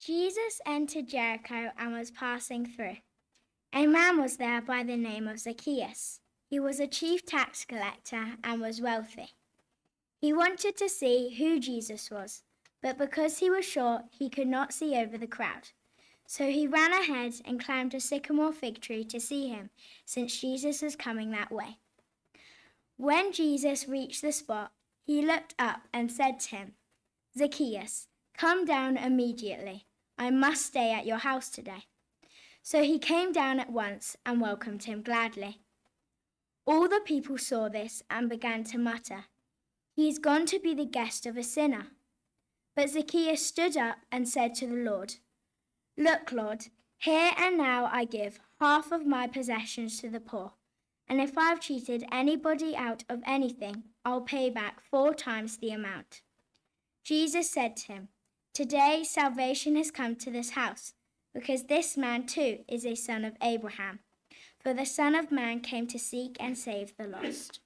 Jesus entered Jericho and was passing through. A man was there by the name of Zacchaeus. He was a chief tax collector and was wealthy. He wanted to see who Jesus was, but because he was short, he could not see over the crowd. So he ran ahead and climbed a sycamore fig tree to see him, since Jesus was coming that way. When Jesus reached the spot, he looked up and said to him, Zacchaeus, come down immediately. I must stay at your house today. So he came down at once and welcomed him gladly. All the people saw this and began to mutter, He is gone to be the guest of a sinner. But Zacchaeus stood up and said to the Lord, Look, Lord, here and now I give half of my possessions to the poor, and if I've cheated anybody out of anything, I'll pay back four times the amount. Jesus said to him, Today salvation has come to this house, because this man too is a son of Abraham. For the Son of Man came to seek and save the lost.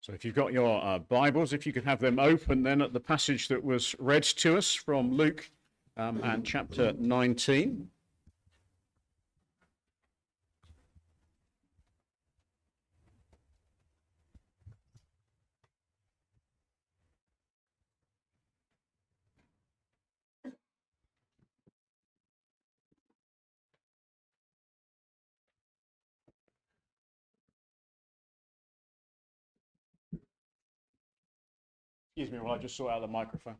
So, if you've got your uh, Bibles, if you could have them open then at the passage that was read to us from Luke um, and chapter 19. Excuse me while I just sort out of the microphone.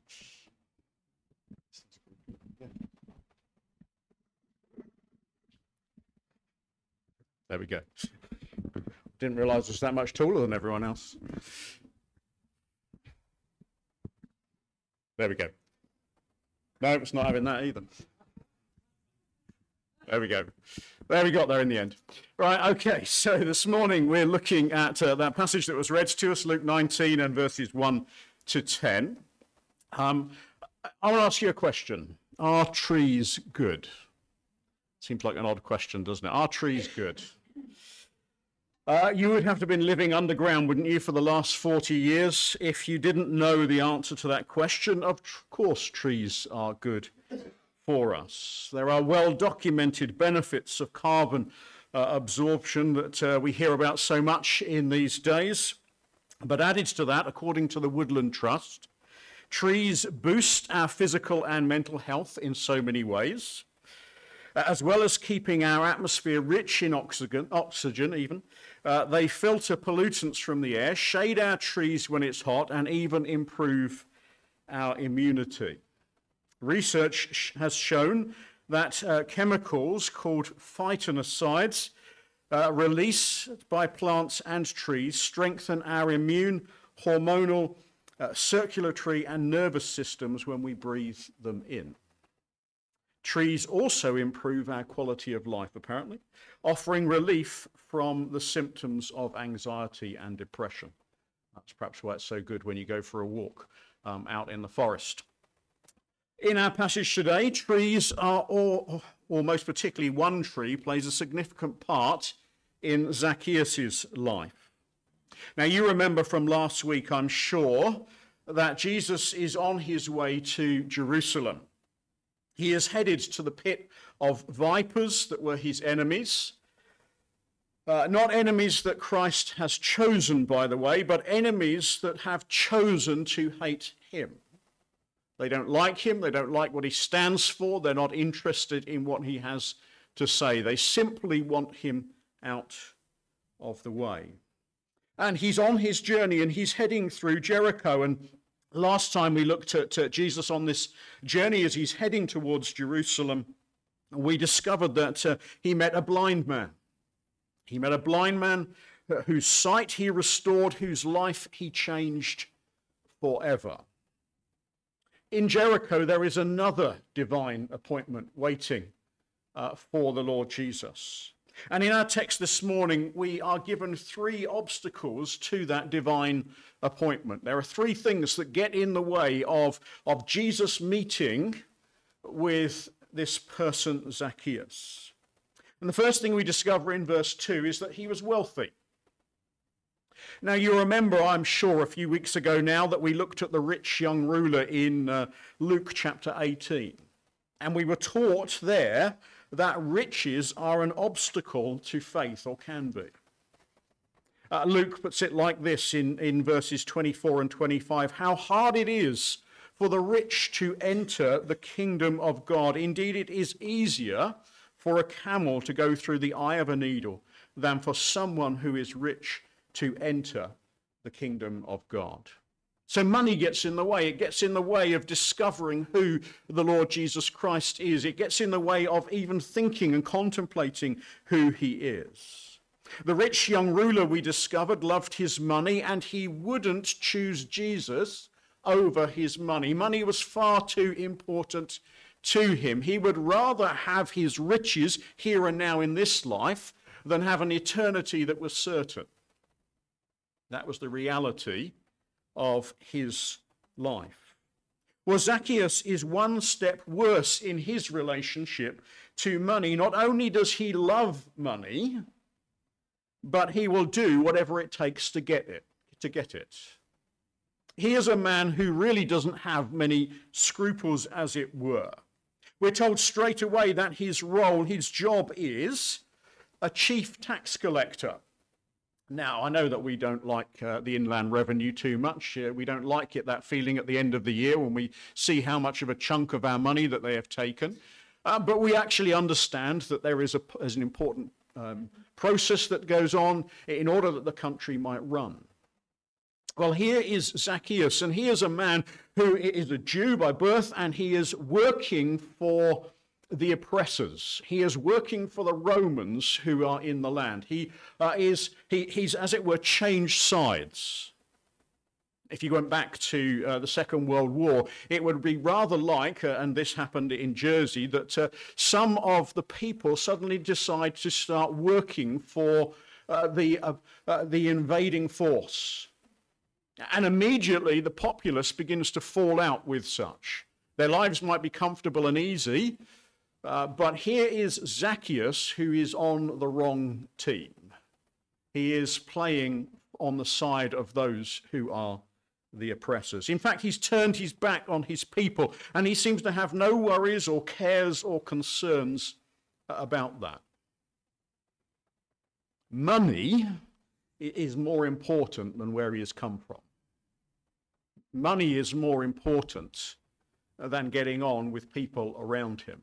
There we go. Didn't realize I was that much taller than everyone else. There we go. No, it's not having that either. There we go. There we got there in the end. Right, okay, so this morning we're looking at uh, that passage that was read to us, Luke 19 and verses 1 to 10. Um, I want to ask you a question. Are trees good? Seems like an odd question, doesn't it? Are trees good? Uh, you would have to have been living underground, wouldn't you, for the last 40 years if you didn't know the answer to that question? Of course, trees are good for us. There are well documented benefits of carbon uh, absorption that uh, we hear about so much in these days. But added to that, according to the Woodland Trust, trees boost our physical and mental health in so many ways, as well as keeping our atmosphere rich in oxygen, oxygen even. Uh, they filter pollutants from the air, shade our trees when it's hot, and even improve our immunity. Research has shown that uh, chemicals called phytoncides uh, released by plants and trees strengthen our immune, hormonal, uh, circulatory, and nervous systems when we breathe them in. Trees also improve our quality of life, apparently, offering relief from the symptoms of anxiety and depression. That's perhaps why it's so good when you go for a walk um, out in the forest. In our passage today, trees are, or, or most particularly one tree, plays a significant part in Zacchaeus' life. Now, you remember from last week, I'm sure, that Jesus is on his way to Jerusalem. He is headed to the pit of vipers that were his enemies. Uh, not enemies that Christ has chosen, by the way, but enemies that have chosen to hate him. They don't like him, they don't like what he stands for, they're not interested in what he has to say. They simply want him out of the way. And he's on his journey and he's heading through Jericho. And last time we looked at, at Jesus on this journey as he's heading towards Jerusalem, we discovered that uh, he met a blind man. He met a blind man uh, whose sight he restored, whose life he changed forever. In Jericho, there is another divine appointment waiting uh, for the Lord Jesus. And in our text this morning, we are given three obstacles to that divine appointment. There are three things that get in the way of, of Jesus meeting with this person, Zacchaeus. And the first thing we discover in verse 2 is that he was wealthy. Now, you remember, I'm sure, a few weeks ago now that we looked at the rich young ruler in uh, Luke chapter 18. And we were taught there that riches are an obstacle to faith, or can be. Uh, Luke puts it like this in, in verses 24 and 25 How hard it is for the rich to enter the kingdom of God. Indeed, it is easier for a camel to go through the eye of a needle than for someone who is rich to enter the kingdom of God. So money gets in the way. It gets in the way of discovering who the Lord Jesus Christ is. It gets in the way of even thinking and contemplating who he is. The rich young ruler we discovered loved his money and he wouldn't choose Jesus over his money. Money was far too important to him. He would rather have his riches here and now in this life than have an eternity that was certain. That was the reality of his life. Well, Zacchaeus is one step worse in his relationship to money. Not only does he love money, but he will do whatever it takes to get it, to get it. He is a man who really doesn't have many scruples, as it were. We're told straight away that his role, his job is a chief tax collector. Now, I know that we don't like uh, the inland revenue too much. Uh, we don't like it, that feeling at the end of the year when we see how much of a chunk of our money that they have taken. Uh, but we actually understand that there is, a, is an important um, process that goes on in order that the country might run. Well, here is Zacchaeus, and he is a man who is a Jew by birth, and he is working for the oppressors. He is working for the Romans who are in the land. He uh, is, he, he's, as it were, changed sides. If you went back to uh, the Second World War, it would be rather like, uh, and this happened in Jersey, that uh, some of the people suddenly decide to start working for uh, the, uh, the invading force. And immediately the populace begins to fall out with such. Their lives might be comfortable and easy, uh, but here is Zacchaeus who is on the wrong team. He is playing on the side of those who are the oppressors. In fact, he's turned his back on his people, and he seems to have no worries or cares or concerns about that. Money is more important than where he has come from. Money is more important than getting on with people around him.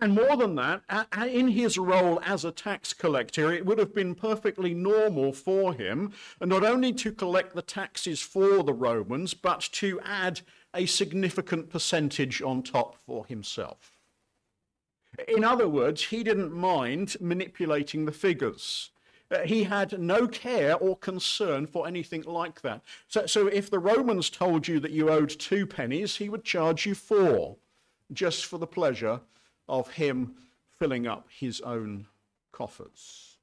And more than that, in his role as a tax collector, it would have been perfectly normal for him not only to collect the taxes for the Romans, but to add a significant percentage on top for himself. In other words, he didn't mind manipulating the figures. Uh, he had no care or concern for anything like that. So, so if the Romans told you that you owed two pennies, he would charge you four, just for the pleasure of him filling up his own coffers.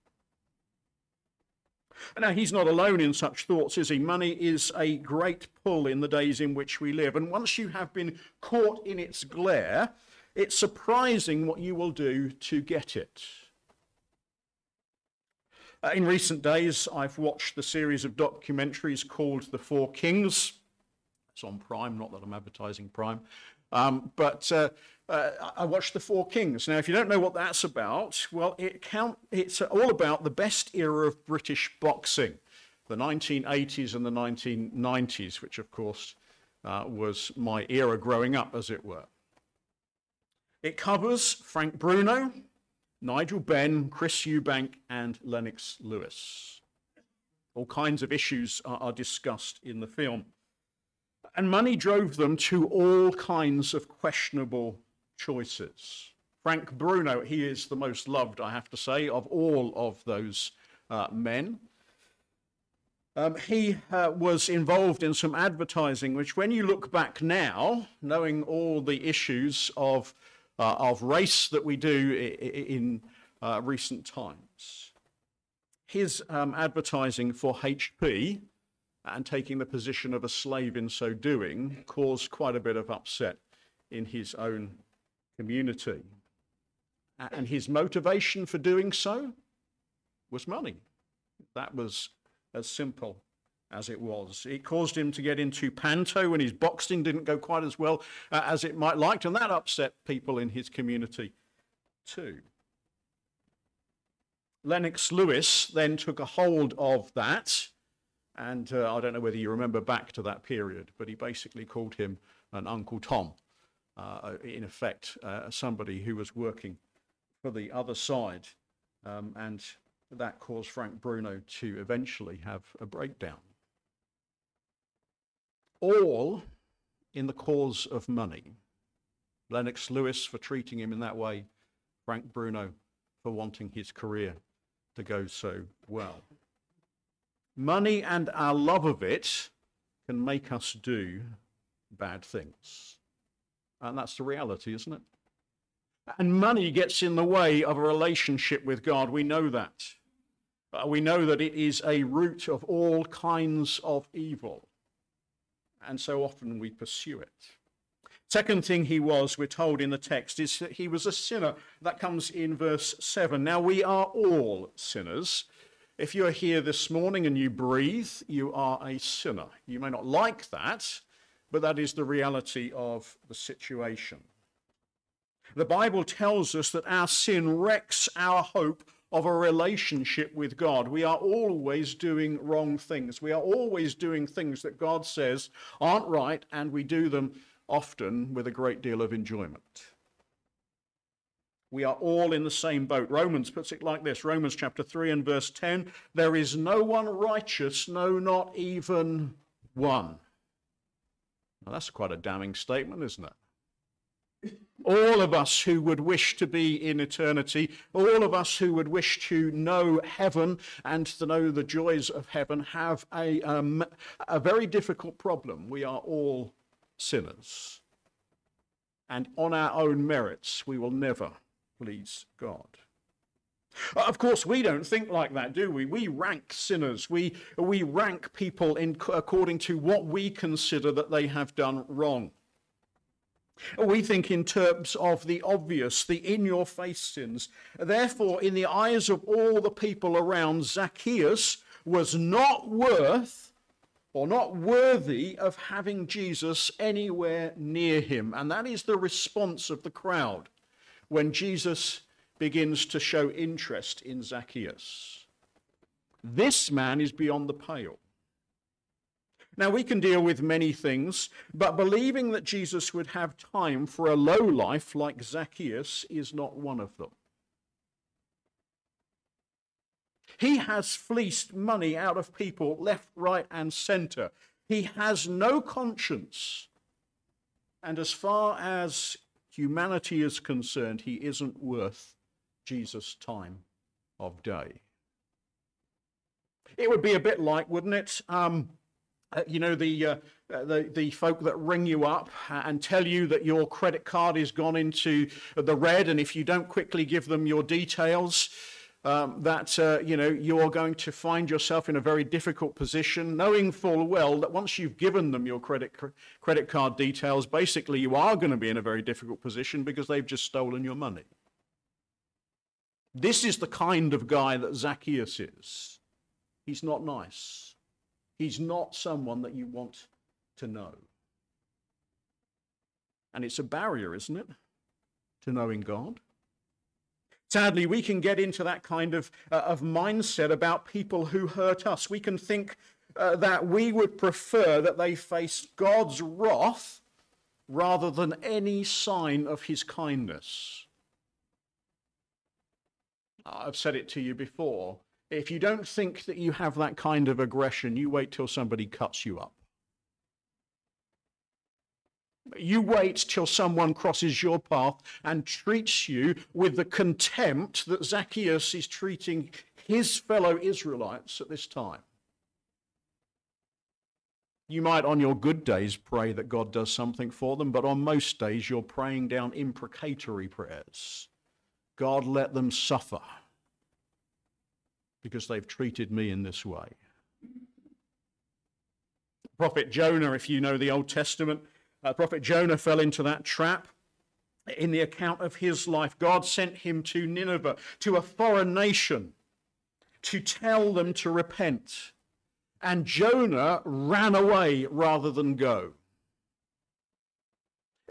Now, he's not alone in such thoughts, is he? Money is a great pull in the days in which we live. And once you have been caught in its glare, it's surprising what you will do to get it. Uh, in recent days, I've watched the series of documentaries called The Four Kings. It's on Prime, not that I'm advertising Prime. Um, but uh, uh, I watched The Four Kings. Now, if you don't know what that's about, well, it count, it's all about the best era of British boxing, the 1980s and the 1990s, which, of course, uh, was my era growing up, as it were. It covers Frank Bruno, Nigel Benn, Chris Eubank, and Lennox Lewis. All kinds of issues are, are discussed in the film. And money drove them to all kinds of questionable choices. Frank Bruno, he is the most loved, I have to say, of all of those uh, men. Um, he uh, was involved in some advertising, which, when you look back now, knowing all the issues of, uh, of race that we do in uh, recent times, his um, advertising for HP and taking the position of a slave in so doing caused quite a bit of upset in his own community. And his motivation for doing so was money. That was as simple as it was. It caused him to get into panto when his boxing didn't go quite as well uh, as it might like, and that upset people in his community too. Lennox Lewis then took a hold of that, and uh, I don't know whether you remember back to that period, but he basically called him an Uncle Tom, uh, in effect, uh, somebody who was working for the other side, um, and that caused Frank Bruno to eventually have a breakdown. All in the cause of money. Lennox Lewis for treating him in that way, Frank Bruno for wanting his career to go so well. Money and our love of it can make us do bad things. And that's the reality, isn't it? And money gets in the way of a relationship with God. We know that. Uh, we know that it is a root of all kinds of evil. And so often we pursue it. Second thing he was, we're told in the text, is that he was a sinner. That comes in verse 7. Now, we are all sinners. If you're here this morning and you breathe, you are a sinner. You may not like that, but that is the reality of the situation. The Bible tells us that our sin wrecks our hope of a relationship with God. We are always doing wrong things. We are always doing things that God says aren't right, and we do them often with a great deal of enjoyment. We are all in the same boat. Romans puts it like this Romans chapter 3 and verse 10 There is no one righteous, no, not even one. Now, that's quite a damning statement, isn't it? All of us who would wish to be in eternity, all of us who would wish to know heaven and to know the joys of heaven, have a, um, a very difficult problem. We are all sinners. And on our own merits, we will never please God. Of course, we don't think like that, do we? We rank sinners. We, we rank people in, according to what we consider that they have done wrong. We think in terms of the obvious, the in your face sins. Therefore, in the eyes of all the people around, Zacchaeus was not worth or not worthy of having Jesus anywhere near him. And that is the response of the crowd when Jesus begins to show interest in Zacchaeus. This man is beyond the pale. Now, we can deal with many things, but believing that Jesus would have time for a low life like Zacchaeus is not one of them. He has fleeced money out of people left, right, and center. He has no conscience. And as far as humanity is concerned, he isn't worth Jesus' time of day. It would be a bit like, wouldn't it? Um, uh, you know, the, uh, uh the, the folk that ring you up and tell you that your credit card is gone into the red, and if you don't quickly give them your details, um, that uh, you know you are going to find yourself in a very difficult position, knowing full well that once you've given them your credit credit card details, basically you are going to be in a very difficult position because they've just stolen your money. This is the kind of guy that Zacchaeus is. He's not nice. He's not someone that you want to know. And it's a barrier, isn't it, to knowing God? Sadly, we can get into that kind of, uh, of mindset about people who hurt us. We can think uh, that we would prefer that they face God's wrath rather than any sign of his kindness. I've said it to you before. If you don't think that you have that kind of aggression, you wait till somebody cuts you up. You wait till someone crosses your path and treats you with the contempt that Zacchaeus is treating his fellow Israelites at this time. You might, on your good days, pray that God does something for them, but on most days, you're praying down imprecatory prayers. God, let them suffer because they've treated me in this way. Prophet Jonah, if you know the Old Testament, uh, Prophet Jonah fell into that trap. In the account of his life, God sent him to Nineveh, to a foreign nation. to tell them to repent. And Jonah ran away rather than go.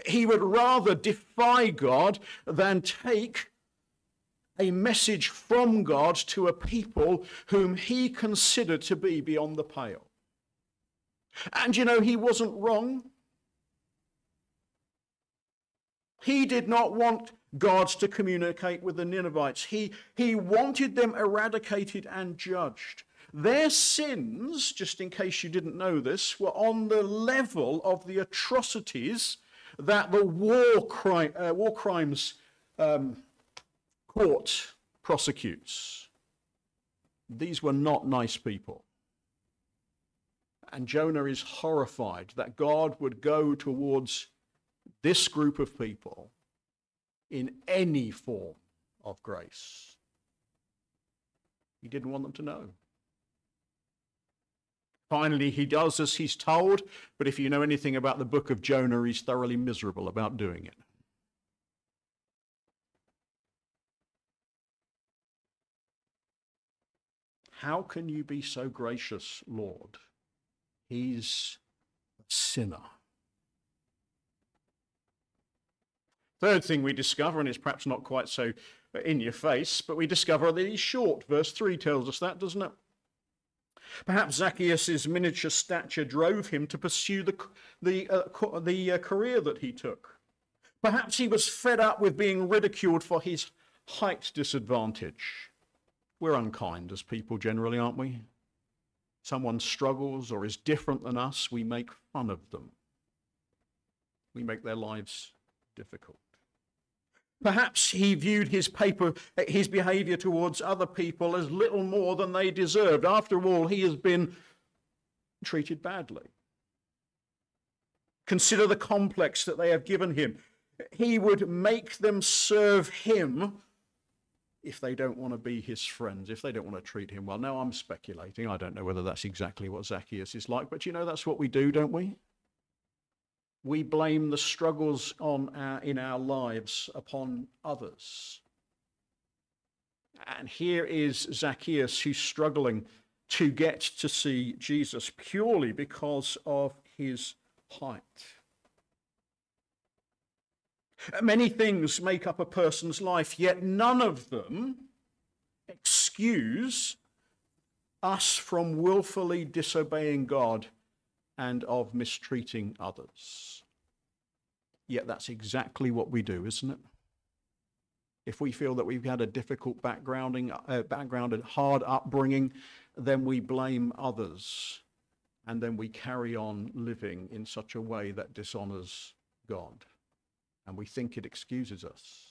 He would rather defy God than take a message from God to a people whom he considered to be beyond the pale. And you know, he wasn't wrong. He did not want God to communicate with the Ninevites. He, he wanted them eradicated and judged. Their sins, just in case you didn't know this, were on the level of the atrocities that the war, cri- uh, war crimes um, court prosecutes. These were not nice people. And Jonah is horrified that God would go towards this group of people in any form of grace. He didn't want them to know. Finally, he does as he's told, but if you know anything about the book of Jonah, he's thoroughly miserable about doing it. How can you be so gracious, Lord? He's a sinner. Third thing we discover, and it's perhaps not quite so in your face, but we discover that he's short. Verse 3 tells us that, doesn't it? Perhaps Zacchaeus' miniature stature drove him to pursue the, the, uh, the uh, career that he took. Perhaps he was fed up with being ridiculed for his height disadvantage. We're unkind as people generally, aren't we? Someone struggles or is different than us, we make fun of them. We make their lives difficult. Perhaps he viewed his, paper, his behavior towards other people as little more than they deserved. After all, he has been treated badly. Consider the complex that they have given him. He would make them serve him if they don't want to be his friends, if they don't want to treat him well. Now, I'm speculating. I don't know whether that's exactly what Zacchaeus is like, but you know, that's what we do, don't we? We blame the struggles on our, in our lives upon others. And here is Zacchaeus who's struggling to get to see Jesus purely because of his height. Many things make up a person's life, yet none of them excuse us from willfully disobeying God and of mistreating others. Yet that's exactly what we do, isn't it? If we feel that we've had a difficult backgrounding, uh, background and hard upbringing, then we blame others and then we carry on living in such a way that dishonors God. And we think it excuses us.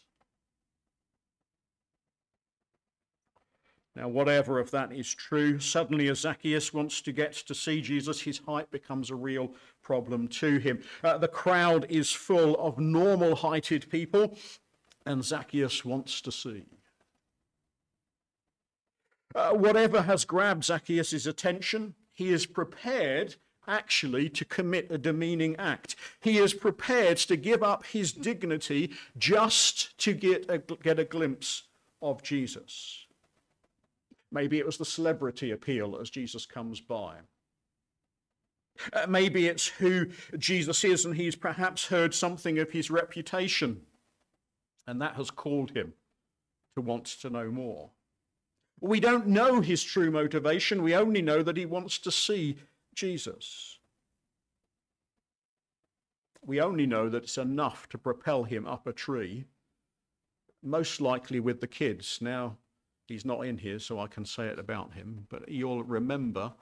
Now, whatever of that is true, suddenly as Zacchaeus wants to get to see Jesus, his height becomes a real problem to him. Uh, the crowd is full of normal heighted people, and Zacchaeus wants to see. Uh, whatever has grabbed Zacchaeus' attention, he is prepared actually to commit a demeaning act. He is prepared to give up his dignity just to get a, get a glimpse of Jesus. Maybe it was the celebrity appeal as Jesus comes by. Uh, maybe it's who Jesus is, and he's perhaps heard something of his reputation, and that has called him to want to know more. We don't know his true motivation, we only know that he wants to see Jesus. We only know that it's enough to propel him up a tree, most likely with the kids. Now, He's not in here, so I can say it about him. But you'll remember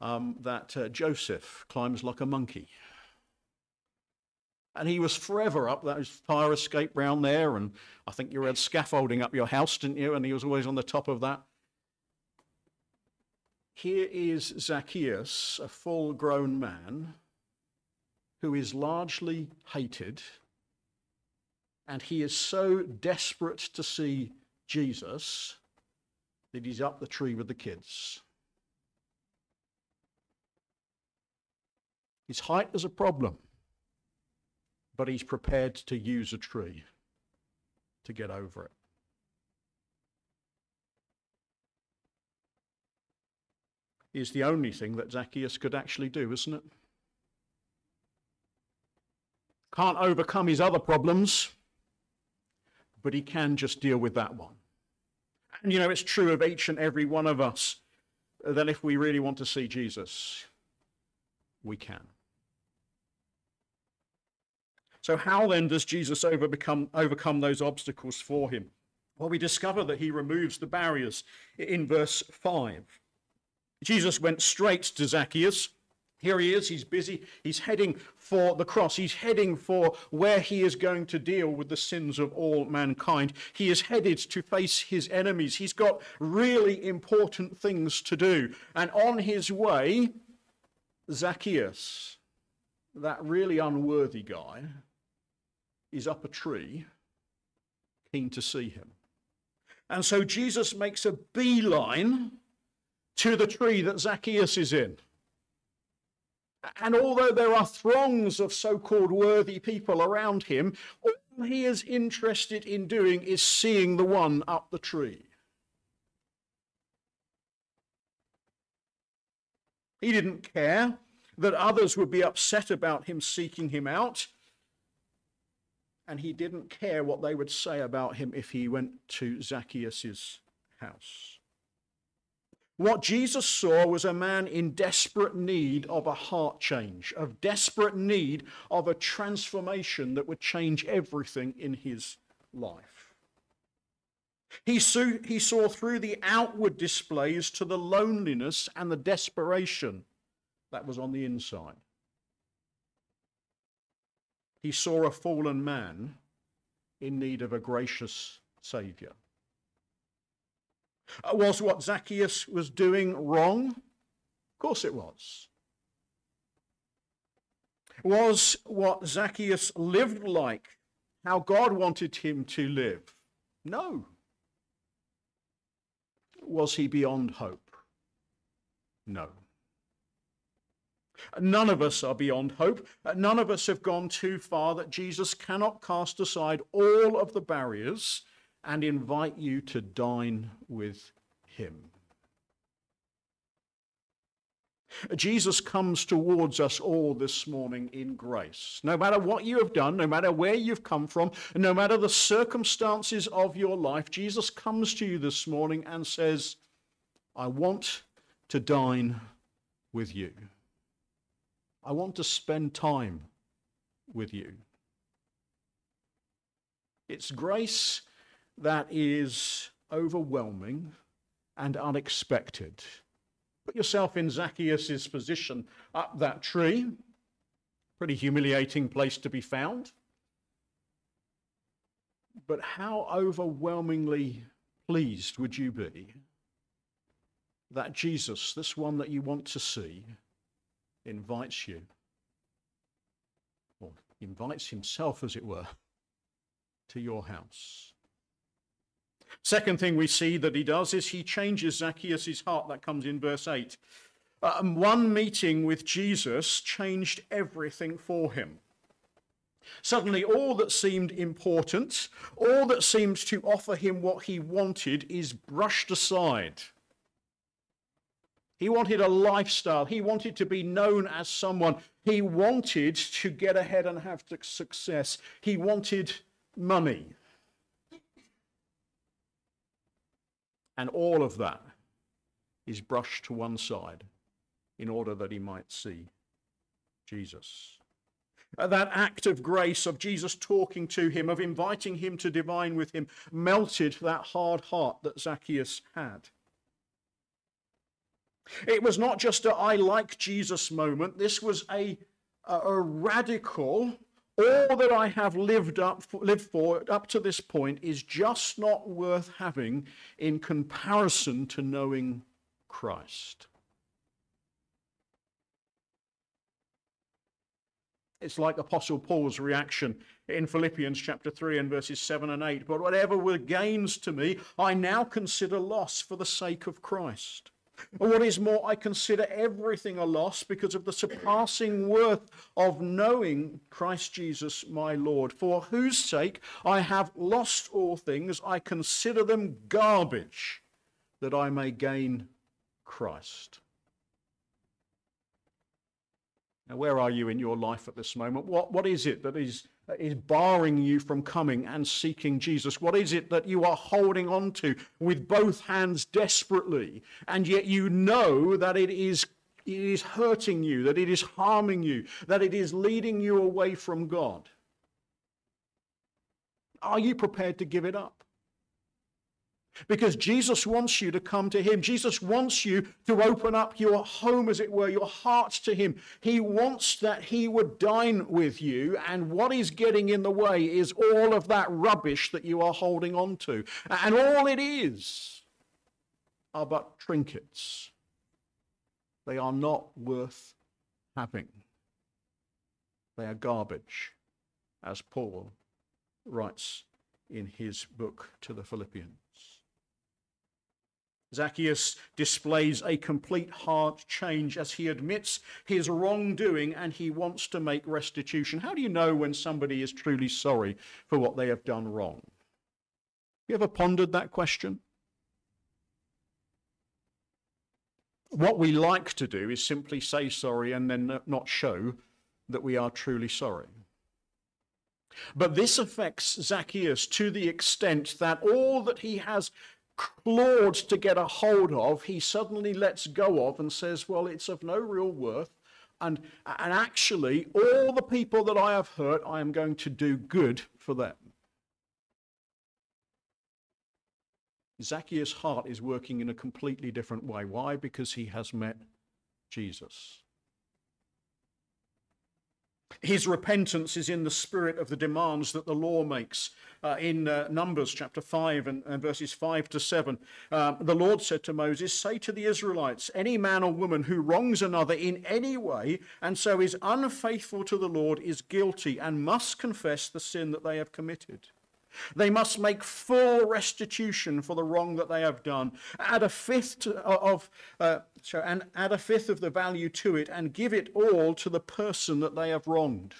um, that uh, Joseph climbs like a monkey. And he was forever up that fire escape round there. And I think you had scaffolding up your house, didn't you? And he was always on the top of that. Here is Zacchaeus, a full grown man who is largely hated. And he is so desperate to see Jesus that he's up the tree with the kids. His height is a problem, but he's prepared to use a tree to get over it. is the only thing that Zacchaeus could actually do, isn't it? Can't overcome his other problems, but he can just deal with that one. And you know, it's true of each and every one of us that if we really want to see Jesus, we can. So, how then does Jesus overcome, overcome those obstacles for him? Well, we discover that he removes the barriers in verse 5. Jesus went straight to Zacchaeus. Here he is, he's busy, he's heading for the cross, he's heading for where he is going to deal with the sins of all mankind. He is headed to face his enemies. He's got really important things to do. And on his way, Zacchaeus, that really unworthy guy, is up a tree, keen to see him. And so Jesus makes a beeline to the tree that Zacchaeus is in. And although there are throngs of so called worthy people around him, all he is interested in doing is seeing the one up the tree. He didn't care that others would be upset about him seeking him out. And he didn't care what they would say about him if he went to Zacchaeus' house. What Jesus saw was a man in desperate need of a heart change, of desperate need of a transformation that would change everything in his life. He saw, he saw through the outward displays to the loneliness and the desperation that was on the inside. He saw a fallen man in need of a gracious Saviour. Uh, was what Zacchaeus was doing wrong? Of course it was. Was what Zacchaeus lived like how God wanted him to live? No. Was he beyond hope? No. None of us are beyond hope. None of us have gone too far that Jesus cannot cast aside all of the barriers and invite you to dine with him. Jesus comes towards us all this morning in grace. No matter what you have done, no matter where you've come from, no matter the circumstances of your life, Jesus comes to you this morning and says, I want to dine with you. I want to spend time with you. It's grace that is overwhelming and unexpected. Put yourself in Zacchaeus' position up that tree. Pretty humiliating place to be found. But how overwhelmingly pleased would you be that Jesus, this one that you want to see, invites you, or invites himself, as it were, to your house? Second thing we see that he does is he changes Zacchaeus' heart. That comes in verse 8. Um, one meeting with Jesus changed everything for him. Suddenly, all that seemed important, all that seemed to offer him what he wanted, is brushed aside. He wanted a lifestyle. He wanted to be known as someone. He wanted to get ahead and have success. He wanted money. And all of that is brushed to one side in order that he might see Jesus. That act of grace of Jesus talking to him, of inviting him to divine with him, melted that hard heart that Zacchaeus had. It was not just a I like Jesus moment, this was a, a, a radical all that I have lived up lived for up to this point is just not worth having in comparison to knowing Christ. It's like Apostle Paul's reaction in Philippians chapter 3 and verses 7 and 8. But whatever were gains to me, I now consider loss for the sake of Christ. And what is more, I consider everything a loss because of the surpassing worth of knowing Christ Jesus my Lord, for whose sake I have lost all things. I consider them garbage that I may gain Christ. Now, where are you in your life at this moment? What, what is it that is, is barring you from coming and seeking Jesus? What is it that you are holding on to with both hands desperately, and yet you know that it is, it is hurting you, that it is harming you, that it is leading you away from God? Are you prepared to give it up? Because Jesus wants you to come to Him. Jesus wants you to open up your home, as it were, your heart to Him. He wants that He would dine with you, and what is getting in the way is all of that rubbish that you are holding on to. And all it is are but trinkets. They are not worth having, they are garbage, as Paul writes in his book to the Philippians. Zacchaeus displays a complete heart change as he admits his wrongdoing and he wants to make restitution. How do you know when somebody is truly sorry for what they have done wrong? You ever pondered that question? What we like to do is simply say sorry and then not show that we are truly sorry. But this affects Zacchaeus to the extent that all that he has clawed to get a hold of, he suddenly lets go of and says, Well, it's of no real worth. And, and actually, all the people that I have hurt, I am going to do good for them. Zacchaeus' heart is working in a completely different way. Why? Because he has met Jesus. His repentance is in the spirit of the demands that the law makes. Uh, in uh, Numbers chapter 5 and, and, verses 5 to 7, uh, the Lord said to Moses, Say to the Israelites, any man or woman who wrongs another in any way and so is unfaithful to the Lord is guilty and must confess the sin that they have committed. They must make full restitution for the wrong that they have done. Add a fifth of, uh, sorry, and add a fifth of the value to it, and give it all to the person that they have wronged.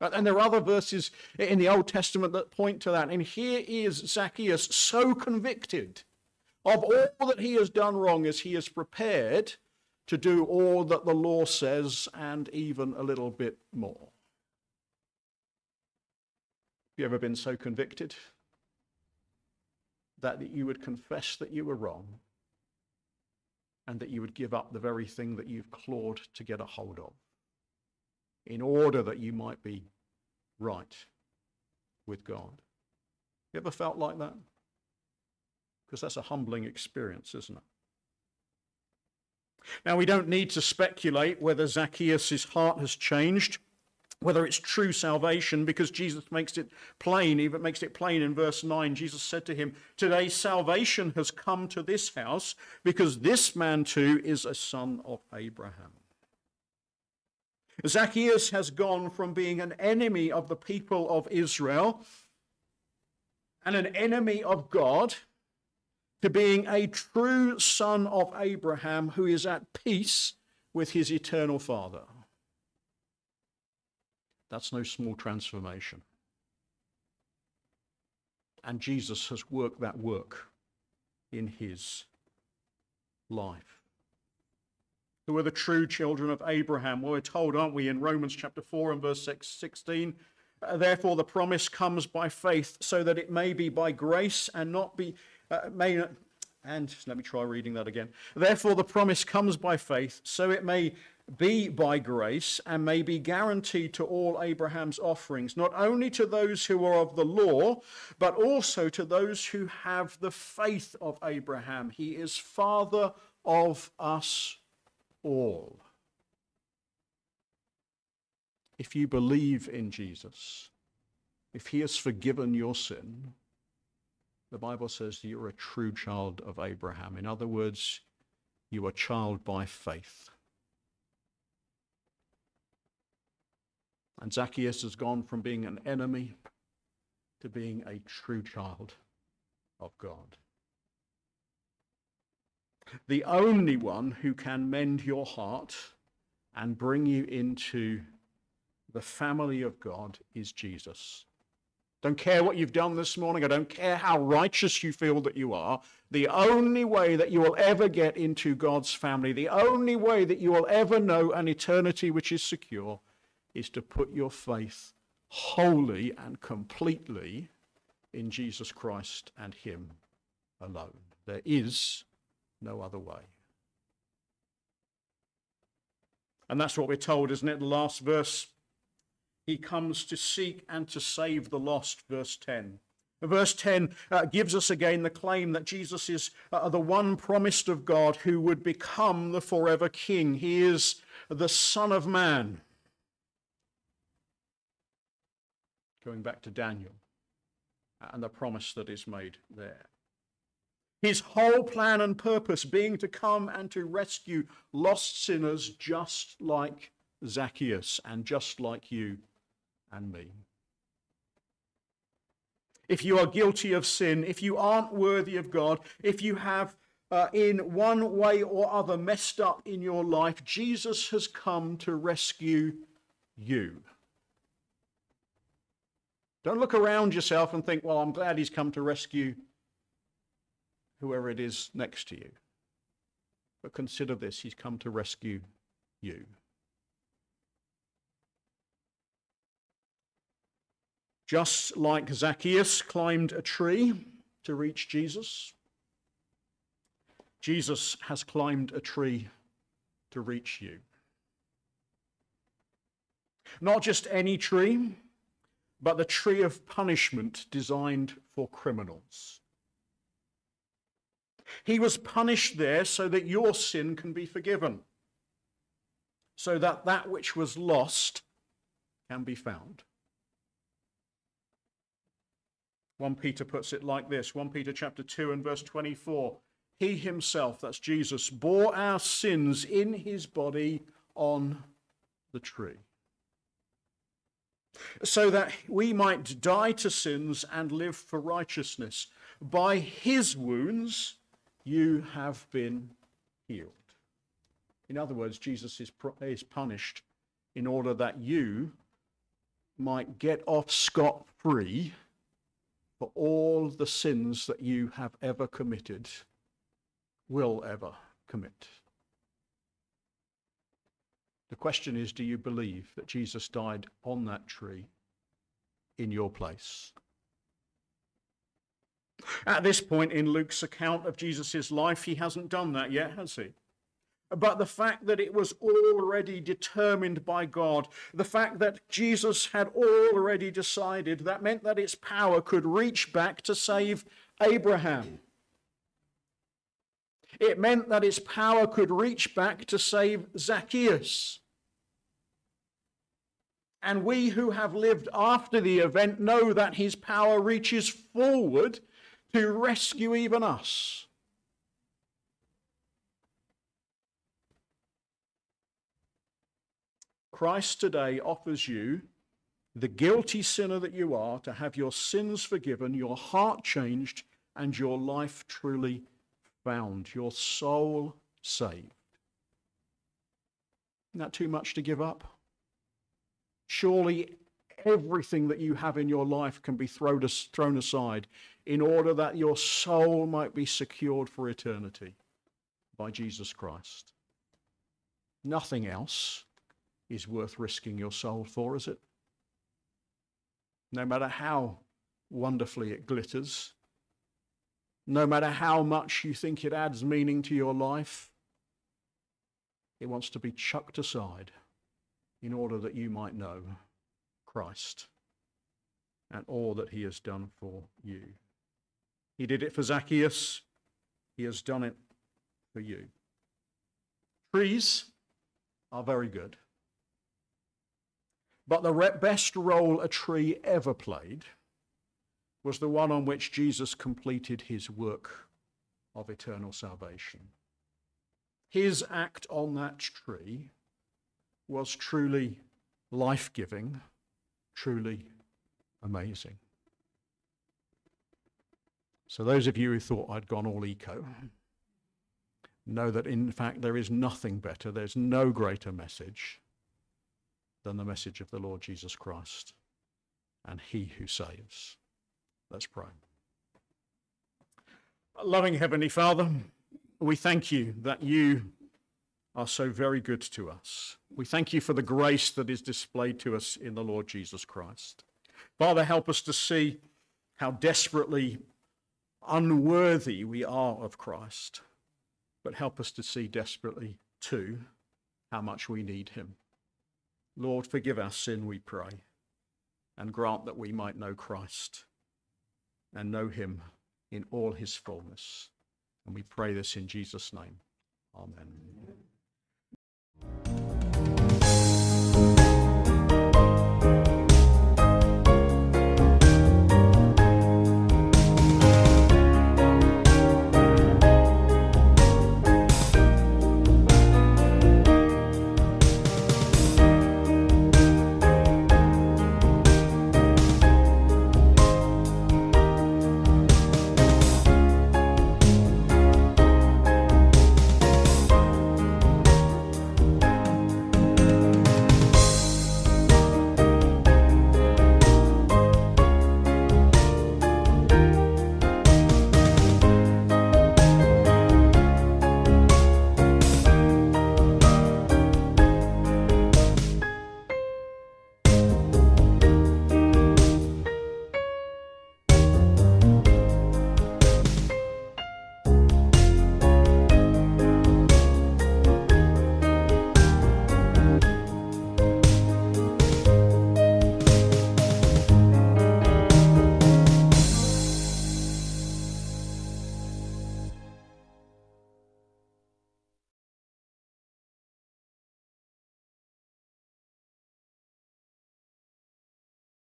And there are other verses in the Old Testament that point to that. And here is Zacchaeus so convicted of all that he has done wrong as he is prepared to do all that the law says and even a little bit more you ever been so convicted that, that you would confess that you were wrong and that you would give up the very thing that you've clawed to get a hold of in order that you might be right with God? You ever felt like that? Because that's a humbling experience, isn't it? Now, we don't need to speculate whether Zacchaeus' heart has changed whether it's true salvation because Jesus makes it plain, even makes it plain in verse 9. Jesus said to him, Today salvation has come to this house because this man too is a son of Abraham. Zacchaeus has gone from being an enemy of the people of Israel and an enemy of God to being a true son of Abraham who is at peace with his eternal father. That's no small transformation. And Jesus has worked that work in his life. Who are the true children of Abraham? Well, we're told, aren't we, in Romans chapter 4 and verse 16? Uh, therefore, the promise comes by faith, so that it may be by grace and not be, uh, may, and let me try reading that again. Therefore, the promise comes by faith, so it may be by grace and may be guaranteed to all Abraham's offerings, not only to those who are of the law, but also to those who have the faith of Abraham. He is father of us all. If you believe in Jesus, if he has forgiven your sin, the Bible says you're a true child of Abraham. In other words, you are child by faith. And Zacchaeus has gone from being an enemy to being a true child of God. The only one who can mend your heart and bring you into the family of God is Jesus. Don't care what you've done this morning. I don't care how righteous you feel that you are. The only way that you will ever get into God's family, the only way that you will ever know an eternity which is secure, is to put your faith wholly and completely in Jesus Christ and Him alone. There is no other way. And that's what we're told, isn't it? The last verse. He comes to seek and to save the lost, verse 10. Verse 10 uh, gives us again the claim that Jesus is uh, the one promised of God who would become the forever king. He is the Son of Man. Going back to Daniel and the promise that is made there. His whole plan and purpose being to come and to rescue lost sinners just like Zacchaeus and just like you and me. If you are guilty of sin, if you aren't worthy of God, if you have uh, in one way or other messed up in your life, Jesus has come to rescue you. Don't look around yourself and think, well, I'm glad he's come to rescue whoever it is next to you. But consider this he's come to rescue you. Just like Zacchaeus climbed a tree to reach Jesus, Jesus has climbed a tree to reach you. Not just any tree, but the tree of punishment designed for criminals. He was punished there so that your sin can be forgiven, so that that which was lost can be found. 1 Peter puts it like this 1 Peter chapter 2 and verse 24. He himself, that's Jesus, bore our sins in his body on the tree, so that we might die to sins and live for righteousness. By his wounds you have been healed. In other words, Jesus is, is punished in order that you might get off scot free for all the sins that you have ever committed, will ever commit. The question is do you believe that Jesus died on that tree in your place? At this point in Luke's account of Jesus' life, he hasn't done that yet, has he? But the fact that it was already determined by God, the fact that Jesus had already decided, that meant that its power could reach back to save Abraham. It meant that its power could reach back to save Zacchaeus. And we who have lived after the event know that his power reaches forward to rescue even us. Christ today offers you, the guilty sinner that you are, to have your sins forgiven, your heart changed, and your life truly found, your soul saved. Isn't that too much to give up? Surely everything that you have in your life can be thrown, thrown aside in order that your soul might be secured for eternity by Jesus Christ. Nothing else is worth risking your soul for, is it? No matter how wonderfully it glitters, no matter how much you think it adds meaning to your life, it wants to be chucked aside in order that you might know Christ and all that he has done for you. He did it for Zacchaeus, he has done it for you. Trees are very good. But the best role a tree ever played was the one on which Jesus completed his work of eternal salvation. His act on that tree was truly life giving, truly amazing. So, those of you who thought I'd gone all eco know that in fact there is nothing better, there's no greater message than the message of the Lord Jesus Christ. and he who saves. Let's pray. Loving Heavenly Father, we thank you that you are so very good to us. We thank you for the grace that is displayed to us in the Lord Jesus Christ. Father, help us to see how desperately unworthy we are of Christ, but help us to see desperately, too, how much we need him. Lord, forgive our sin, we pray, and grant that we might know Christ and know him in all his fullness. And we pray this in Jesus' name. Amen.